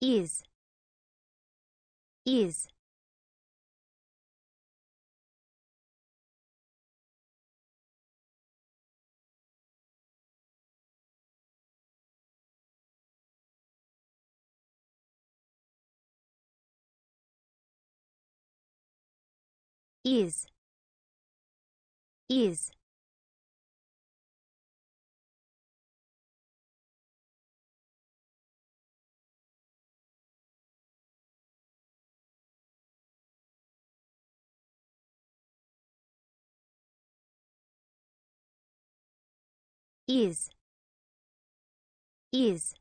is is is is is. Is